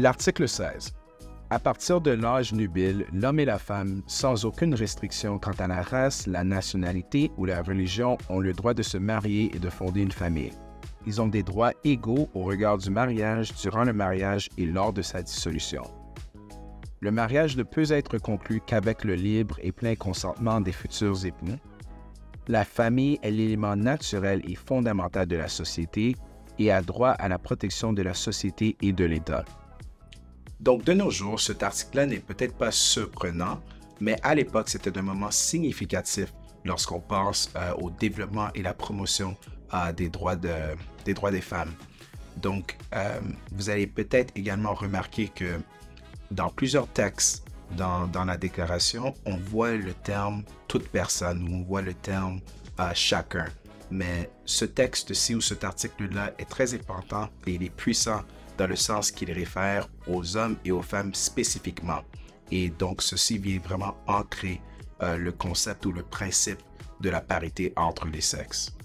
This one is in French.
L'article 16. À partir de l'âge nubile, l'homme et la femme, sans aucune restriction quant à la race, la nationalité ou la religion, ont le droit de se marier et de fonder une famille. Ils ont des droits égaux au regard du mariage, durant le mariage et lors de sa dissolution. Le mariage ne peut être conclu qu'avec le libre et plein consentement des futurs époux. La famille est l'élément naturel et fondamental de la société et a droit à la protection de la société et de l'État. Donc, de nos jours, cet article-là n'est peut-être pas surprenant, mais à l'époque, c'était un moment significatif lorsqu'on pense euh, au développement et la promotion euh, des, droits des femmes. Donc, euh, vous allez peut-être également remarquer que dans plusieurs textes dans, dans, la déclaration, on voit le terme toute personne ou on voit le terme chacun. Mais ce texte-ci ou cet article-là est très important et il est puissant dans le sens qu'il réfère aux hommes et aux femmes spécifiquement. Et donc, ceci vient vraiment ancrer euh, le concept ou le principe de la parité entre les sexes.